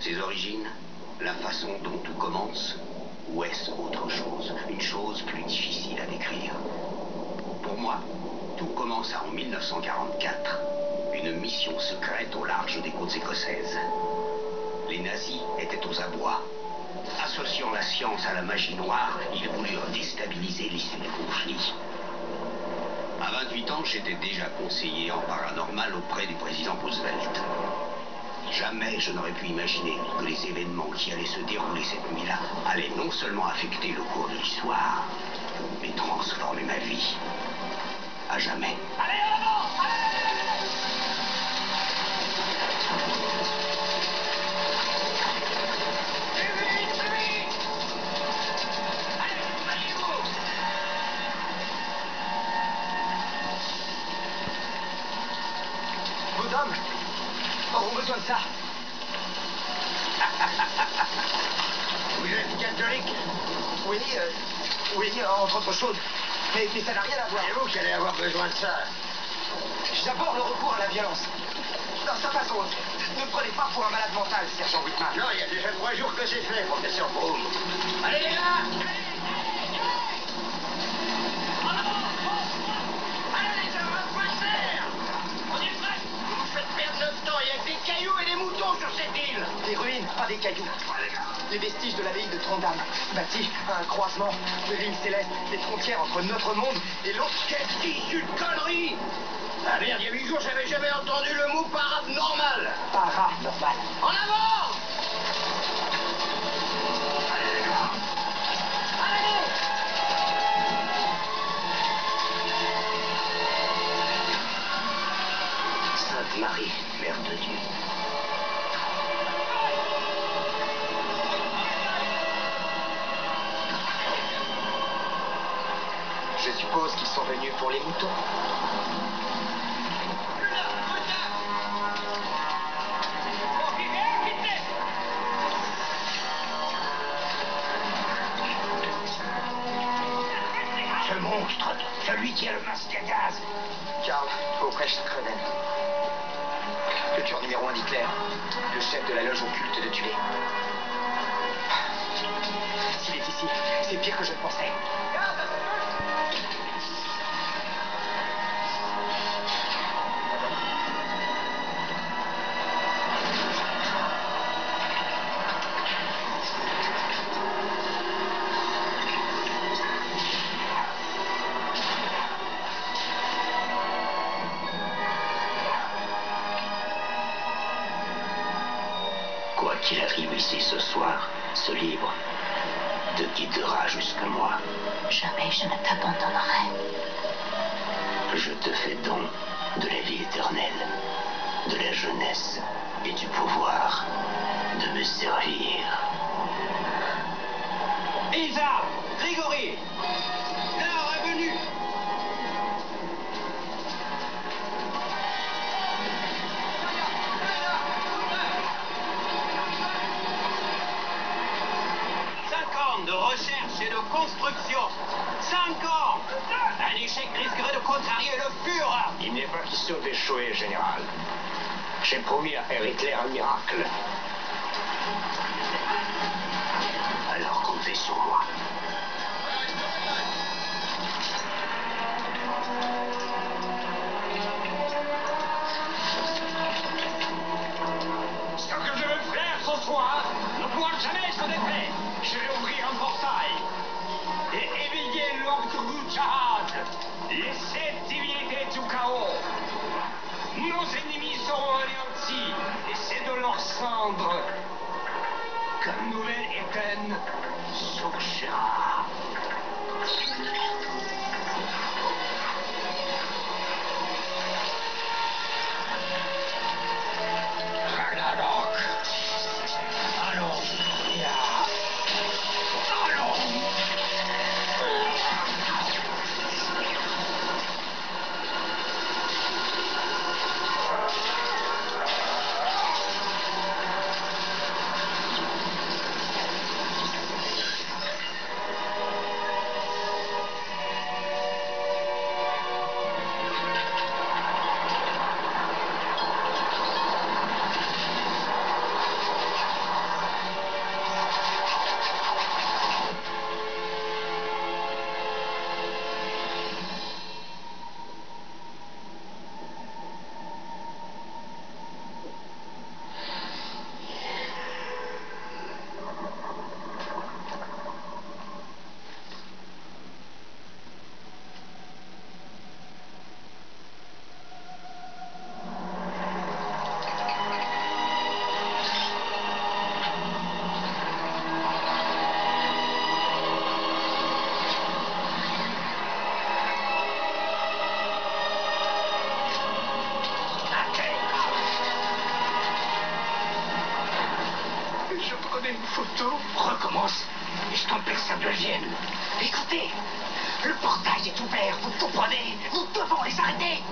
Ses origines La façon dont tout commence Ou est-ce autre chose Une chose plus difficile à décrire Pour moi, tout commença en 1944. Une mission secrète au large des côtes écossaises. Les nazis étaient aux abois. Associant la science à la magie noire, ils voulurent déstabiliser l'issue du conflit. À 28 ans, j'étais déjà conseiller en paranormal auprès du président Roosevelt. Jamais je n'aurais pu imaginer que les événements qui allaient se dérouler cette nuit-là allaient non seulement affecter le cours de l'histoire, mais transformer ma vie. À jamais. Allez, en auront besoin de ça. Vous êtes catholique Oui, euh, oui, entre autres choses. Mais, mais ça n'a rien à voir. C'est vous qui allez avoir besoin de ça. J'aborde le recours à la violence. Dans sa façon, ne me prenez pas pour un malade mental, sergent Whitman. Non, il y a déjà trois jours que c'est fait, professeur Broom. Allez, les gars Allez, sur cette île Des ruines, pas des cailloux. Les vestiges de l'abbaye de Trondheim, bâtis à un croisement de lignes célestes, des frontières entre notre monde et l'autre. Qu'est-ce qui de connerie? Ah merde, il y a huit jours, j'avais jamais entendu le mot paranormal. Paranormal. En avant suppose qu'ils sont venus pour les moutons. Ce monstre, celui qui a le masque à gaz. Karl Aufrecht Kreven. Le tueur numéro un d'Hitler. Le chef de la loge occulte de tuer. S'il est ici, c'est pire que je ne pensais. Ici ce soir, ce livre te guidera jusqu'à moi. Jamais je ne t'abandonnerai. Je te fais don de la vie éternelle, de la jeunesse et du pouvoir de me servir. Isa de construction Cinq ans Un échec risquerait de contrarier le Führer Il n'est pas question d'échouer, général. J'ai promis à faire Hitler un miracle. Alors comptez sur moi. Cendre qu'un nouvel Éden surgira. une photo, recommence. et Estomper sa Saint-Beuvienne. Écoutez, le portail est ouvert, vous comprenez Nous devons les arrêter